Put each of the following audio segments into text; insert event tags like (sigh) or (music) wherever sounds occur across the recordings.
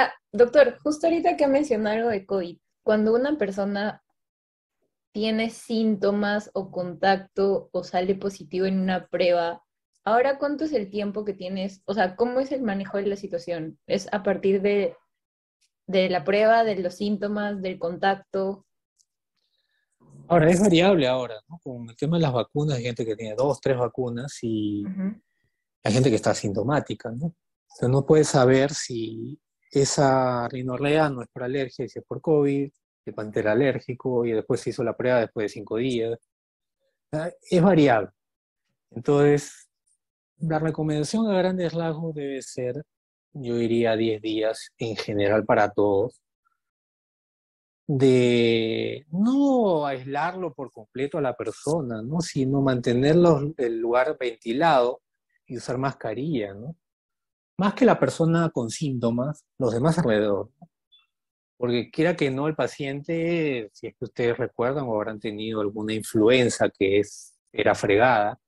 Ah, doctor, justo ahorita que mencionó algo de COVID, cuando una persona tiene síntomas o contacto o sale positivo en una prueba, ahora cuánto es el tiempo que tienes, o sea, ¿cómo es el manejo de la situación? ¿Es a partir de, de la prueba, de los síntomas, del contacto? Ahora, es variable ahora, ¿no? Con el tema de las vacunas, hay gente que tiene dos, tres vacunas y hay gente que está asintomática, ¿no? Entonces no puedes saber si esa rinorrea no es por alergia, es por COVID, el pantera alérgico y después se hizo la prueba después de cinco días. Es variable. Entonces, la recomendación a grandes rasgos debe ser, yo diría, 10 días en general para todos, de no aislarlo por completo a la persona, ¿no? sino mantenerlo el lugar ventilado y usar mascarilla. Más que la persona con síntomas, los demás alrededor. Porque quiera que no, el paciente, si es que ustedes recuerdan o habrán tenido alguna influenza que es, era fregada,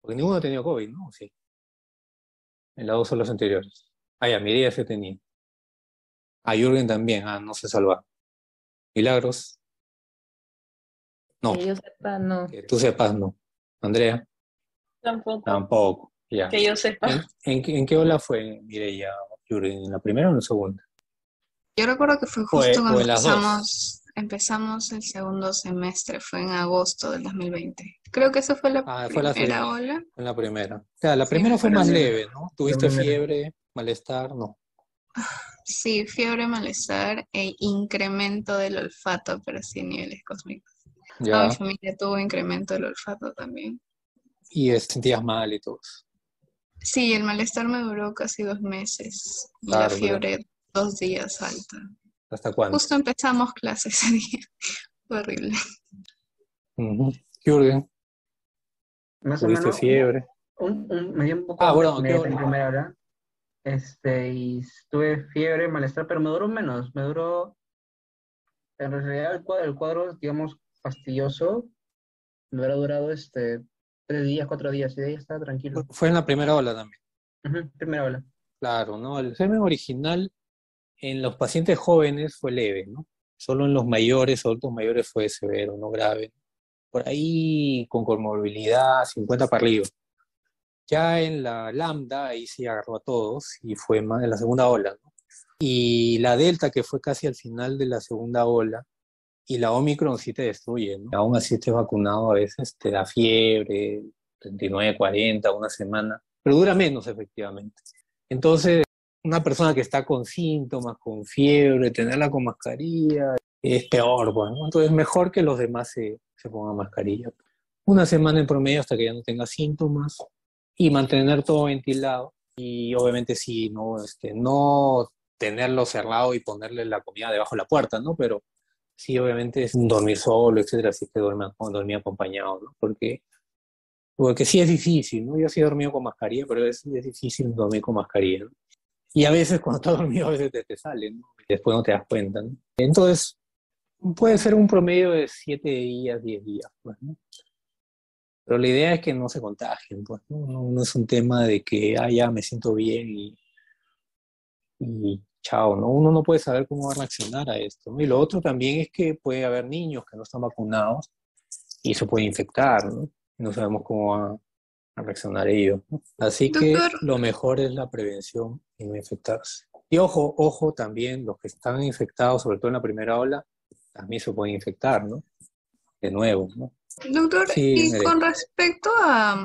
porque ninguno ha tenido COVID, ¿no? Sí. En las dos los anteriores. Ah, ya, Mireia se tenía. A Jürgen también, ah, no se salva. Milagros. No. Que yo sepa, no. Que tú sepas, no. Andrea. Tampoco. Tampoco, ya. Que yo sepa. ¿En, en, qué ola fue Mireia, Jürgen? ¿En la primera o en la segunda? Yo recuerdo que fue justo cuando empezamos, empezamos el segundo semestre, fue en agosto del 2020. Creo que esa fue la ah, fue primera la ola. Fue la primera. O sea, la primera fue más leve, ¿no? ¿Tuviste fiebre, malestar? No. Sí, fiebre, malestar e incremento del olfato, pero sí niveles cósmicos. Ya. mi familia tuvo incremento del olfato también. Y sentías mal y todo. Sí, el malestar me duró casi dos meses. Y Claro, la fiebre dos días alta. ¿Hasta cuándo? Justo empezamos clases ese (laughs) día. Fue horrible. Ujú. Jürgen, Más o ¿tuviste menos. fiebre? Un, un- me dio un poco Ah, bueno, de ¿qué en primera hora. Este, y tuve fiebre, malestar, pero me duró menos. Me duró. En realidad, el cuadro, el cuadro digamos, fastidioso, me hubiera durado este, tres días, cuatro días, y de ahí estaba tranquilo. Fue en la primera ola también. Ujú, primera ola. Claro, ¿no? El germen original en los pacientes jóvenes fue leve, ¿no? Solo en los mayores, adultos mayores fue severo, no grave. Por ahí con comorbilidad, 50 para arriba. Ya en la lambda, ahí sí agarró a todos y fue más en la segunda ola, ¿no? Y la delta, que fue casi al final de la segunda ola, y la omicron sí te destruye, ¿no? Aún así estés vacunado, a veces te da fiebre, 39, 40, una semana, pero dura menos efectivamente. Entonces, una persona que está con síntomas, con fiebre, tenerla con mascarilla, es peor, pues, ¿no? Entonces, mejor que los demás se, se pongan mascarilla. Una semana en promedio hasta que ya no tenga síntomas y mantener todo ventilado. Y obviamente sí, no, este, no tenerlo cerrado y ponerle la comida debajo de la puerta, ¿no? Pero sí, obviamente es dormir solo, etcétera, es que duerme, acompañado, ¿no? Porque, porque sí es difícil, ¿no? Yo sí he dormido con mascarilla, pero es, es difícil dormir con mascarilla, ¿no? Y a veces (laughs) cuando estás dormido, a veces te, te sale, ¿no? Después no te das cuenta, ¿no? Entonces, puede ser un promedio de 7 días, 10 días, pues, ¿no? Pero la idea es que no se contagien, pues, ¿no? No, no es un tema de que, ah, ya me siento bien y, y chao, ¿no? Uno no puede saber cómo va a reaccionar a esto, ¿no? Y lo otro también es que puede haber niños que no están vacunados y se pueden infectar, ¿no? No sabemos cómo van a reaccionar ellos, ¿no? Así que lo mejor es la prevención y no infectarse. Y ojo, ojo también, los que están infectados, sobre todo en la primera ola, también se pueden infectar, ¿no? De nuevo, ¿no? Doctor, Sí, y con respecto a,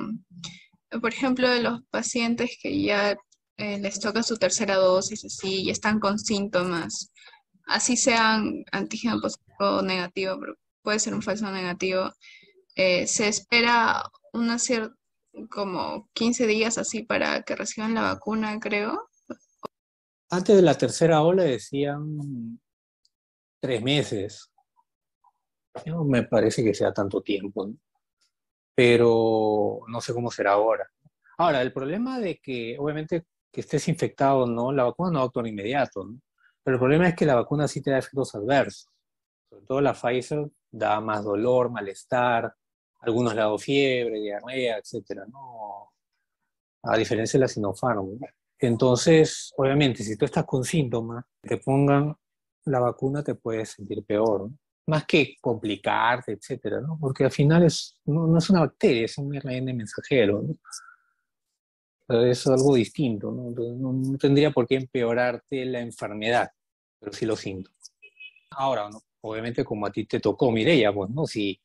por ejemplo, de los pacientes que ya eh, les toca su tercera dosis, así, y están con síntomas, así sean antígeno positivo o negativo, pero puede ser un falso negativo, eh, se espera una cierta, como 15 días así para que reciban la vacuna, creo. Antes de la tercera ola decían tres meses. No me parece que sea tanto tiempo, pero no sé cómo será ahora. Ahora, el problema de que, obviamente, que estés infectado o no, la vacuna no actúa de inmediato, ¿no? Pero el problema es que la vacuna sí te da efectos adversos. Sobre todo la Pfizer da más dolor, malestar, algunos le fiebre, diarrea, etcétera, ¿no? A diferencia de la Sinopharm, ¿no? Entonces, obviamente, si tú estás con síntomas, te pongan la vacuna, te puedes sentir peor, ¿no? más que complicarte, etcétera, ¿no? Porque al final es, no, es una bacteria, es un RN mensajero, ¿no? Es algo distinto, ¿no? ¿no? tendría por qué empeorarte la enfermedad, pero sí los síntomas. Ahora, ¿no? obviamente como a ti te tocó, Mireya, pues, ¿no? Si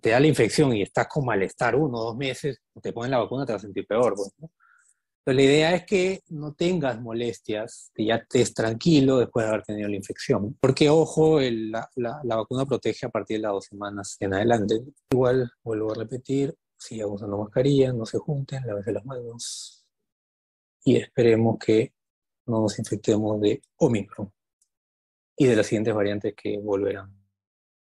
te da la infección y estás con malestar uno o dos meses, te ponen la vacuna, te vas a sentir peor, pues, ¿no? Pero la idea es que no tengas molestias, que ya estés tranquilo después de haber tenido la infección. Porque, ojo, la, la, vacuna protege a partir de las dos semanas en adelante. Igual, vuelvo a repetir, sigan usando mascarilla, no se junten, lávense las manos y esperemos que no nos infectemos de Omicron y de las siguientes variantes que volverán.